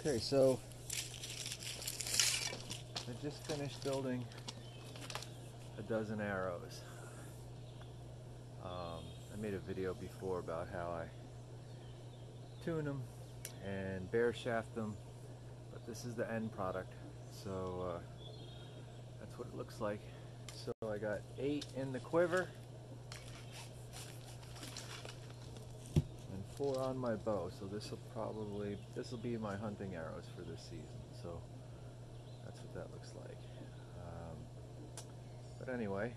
Okay, so I just finished building a dozen arrows. Um, I made a video before about how I tune them and bare shaft them, but this is the end product. So uh, that's what it looks like. So I got eight in the quiver four on my bow. So this will probably, this will be my hunting arrows for this season. So that's what that looks like. Um, but anyway,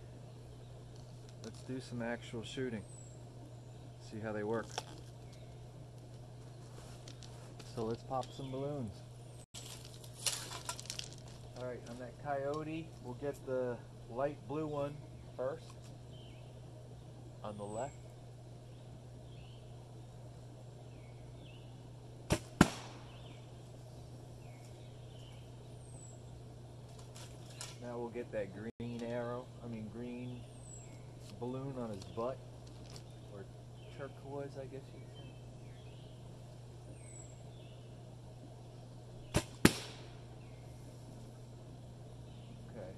let's do some actual shooting. See how they work. So let's pop some balloons. Alright, on that coyote, we'll get the light blue one first on the left. Now we'll get that green arrow, I mean green balloon on his butt, or turquoise I guess you could say. Okay,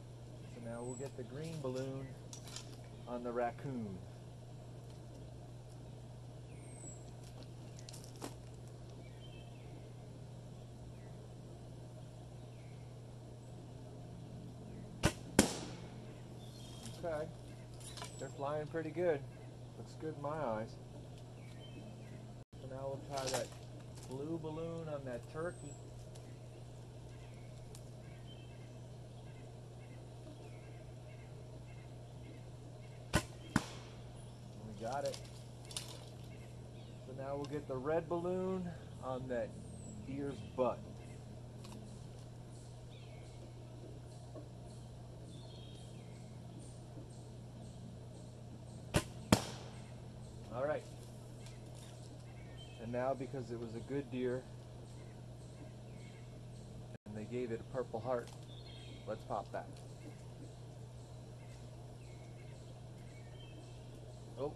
so now we'll get the green balloon on the raccoon. Okay, they're flying pretty good. Looks good in my eyes. So now we'll try that blue balloon on that turkey. We got it. So now we'll get the red balloon on that deer's butt. All right. And now because it was a good deer and they gave it a purple heart, let's pop that. Oh.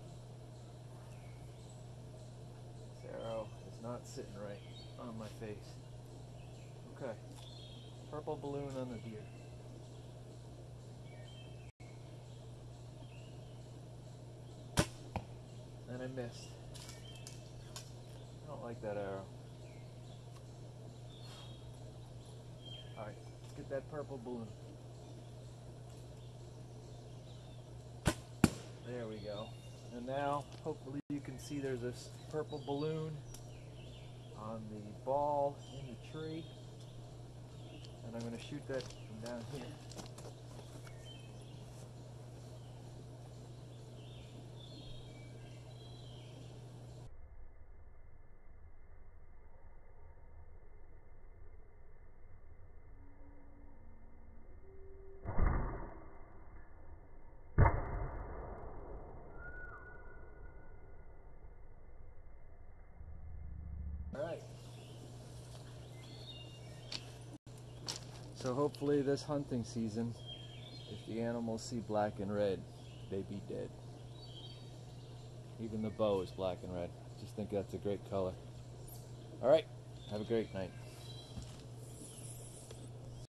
This arrow is not sitting right on my face. Okay. Purple balloon on the deer. And I missed. Like that arrow. Alright, let's get that purple balloon. There we go. And now, hopefully you can see there's this purple balloon on the ball in the tree. And I'm going to shoot that from down here. Alright. So hopefully this hunting season, if the animals see black and red, they be dead. Even the bow is black and red. Just think that's a great color. Alright, have a great night.